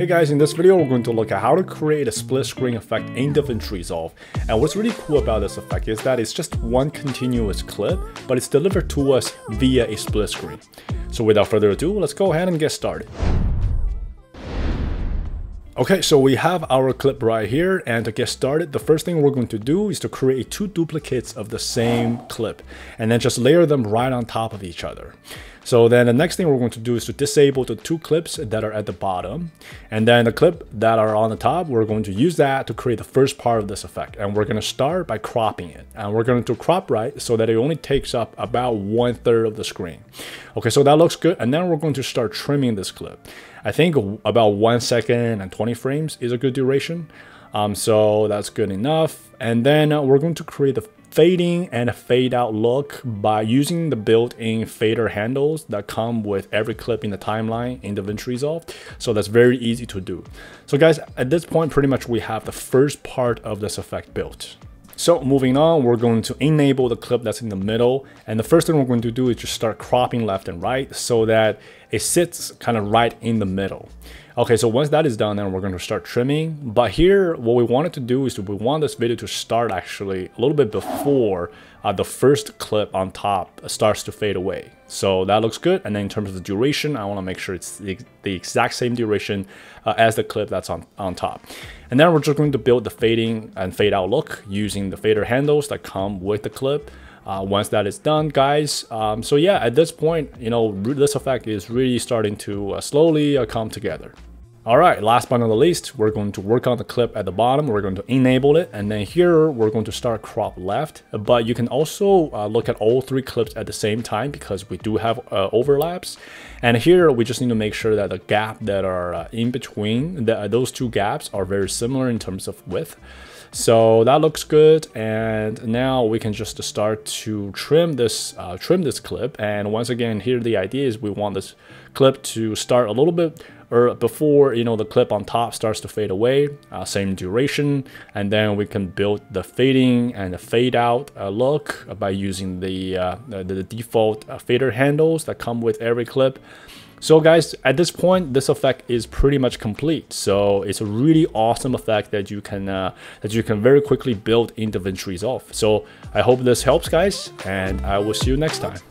Hey guys, in this video we're going to look at how to create a split screen effect in DaVinci Resolve. And what's really cool about this effect is that it's just one continuous clip, but it's delivered to us via a split screen. So without further ado, let's go ahead and get started. Okay, so we have our clip right here and to get started, the first thing we're going to do is to create two duplicates of the same clip and then just layer them right on top of each other. So then the next thing we're going to do is to disable the two clips that are at the bottom and then the clip that are on the top, we're going to use that to create the first part of this effect and we're going to start by cropping it and we're going to crop right so that it only takes up about one third of the screen. Okay, so that looks good and then we're going to start trimming this clip. I think about one second and 20 frames is a good duration. Um, so that's good enough. And then uh, we're going to create the fading and fade out look by using the built-in fader handles that come with every clip in the timeline in DaVinci Resolve. So that's very easy to do. So guys, at this point, pretty much we have the first part of this effect built. So moving on, we're going to enable the clip that's in the middle. And the first thing we're going to do is just start cropping left and right so that it sits kind of right in the middle. Okay, so once that is done, then we're going to start trimming. But here, what we wanted to do is we want this video to start actually a little bit before uh, the first clip on top starts to fade away. So that looks good. And then in terms of the duration, I want to make sure it's the, the exact same duration uh, as the clip that's on, on top. And then we're just going to build the fading and fade out look using the fader handles that come with the clip. Uh, once that is done, guys. Um, so yeah, at this point, you know, this effect is really starting to uh, slowly uh, come together. All right, last but not the least, we're going to work on the clip at the bottom. We're going to enable it. And then here, we're going to start crop left. But you can also uh, look at all three clips at the same time because we do have uh, overlaps. And here, we just need to make sure that the gap that are uh, in between, the, those two gaps are very similar in terms of width. So that looks good. And now we can just start to trim this, uh, trim this clip. And once again, here the idea is we want this clip to start a little bit or before you know the clip on top starts to fade away uh, same duration and then we can build the fading and the fade out uh, look by using the, uh, the, the default uh, fader handles that come with every clip so guys, at this point, this effect is pretty much complete. So it's a really awesome effect that you can uh, that you can very quickly build in DaVinci Resolve. So I hope this helps guys, and I will see you next time.